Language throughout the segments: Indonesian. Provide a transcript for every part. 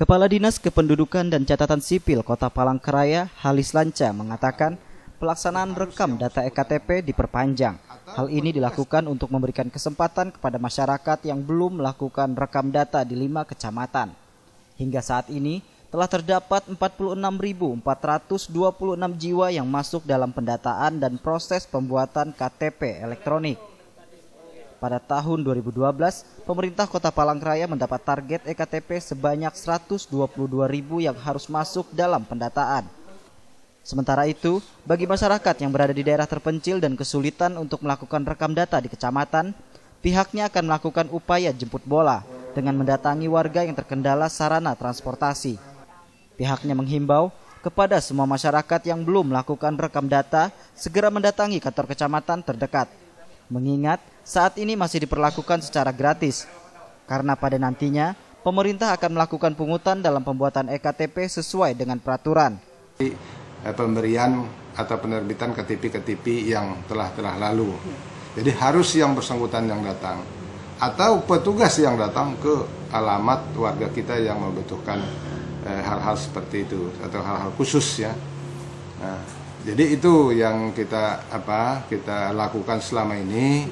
Kepala Dinas Kependudukan dan Catatan Sipil Kota Palangkaraya, Halis Lanca, mengatakan pelaksanaan rekam data EKTP diperpanjang. Hal ini dilakukan untuk memberikan kesempatan kepada masyarakat yang belum melakukan rekam data di lima kecamatan. Hingga saat ini, telah terdapat 46.426 jiwa yang masuk dalam pendataan dan proses pembuatan KTP elektronik. Pada tahun 2012, pemerintah Kota Palangkaraya mendapat target EKTP sebanyak 122 ribu yang harus masuk dalam pendataan. Sementara itu, bagi masyarakat yang berada di daerah terpencil dan kesulitan untuk melakukan rekam data di kecamatan, pihaknya akan melakukan upaya jemput bola dengan mendatangi warga yang terkendala sarana transportasi. Pihaknya menghimbau kepada semua masyarakat yang belum melakukan rekam data segera mendatangi kantor kecamatan terdekat Mengingat saat ini masih diperlakukan secara gratis, karena pada nantinya pemerintah akan melakukan pungutan dalam pembuatan EKTP sesuai dengan peraturan. Eh, pemberian atau penerbitan KTP-KTP yang telah telah lalu. Jadi harus yang bersangkutan yang datang atau petugas yang datang ke alamat warga kita yang membutuhkan eh, hal-hal eh, seperti itu atau hal-hal khusus ya. Nah, jadi itu yang kita apa kita lakukan selama ini.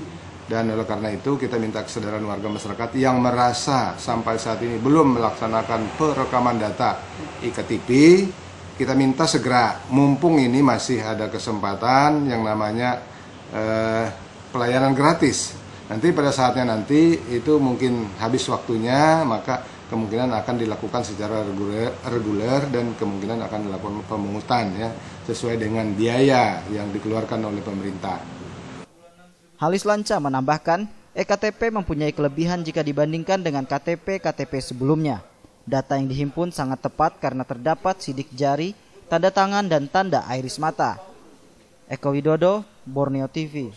Dan oleh karena itu kita minta kesadaran warga masyarakat yang merasa sampai saat ini belum melaksanakan perekaman data iktp kita minta segera mumpung ini masih ada kesempatan yang namanya eh, pelayanan gratis. Nanti pada saatnya nanti itu mungkin habis waktunya maka kemungkinan akan dilakukan secara reguler, reguler dan kemungkinan akan dilakukan pemungutan ya sesuai dengan biaya yang dikeluarkan oleh pemerintah. Halis Lanca menambahkan, EKTP mempunyai kelebihan jika dibandingkan dengan KTP-KTP sebelumnya. Data yang dihimpun sangat tepat karena terdapat sidik jari, tanda tangan, dan tanda iris mata. Eko Widodo, Borneo TV.